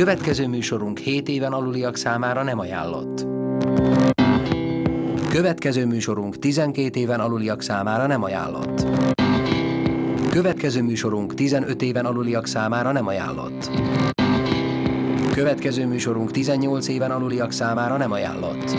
Következő műsorunk 7 éven aluliak számára nem ajánlott. Következő műsorunk 12 éven aluliak számára nem ajánlott. Következő műsorunk 15 éven aluliak számára nem ajánlott. Következő műsorunk 18 éven aluliak számára nem ajánlott.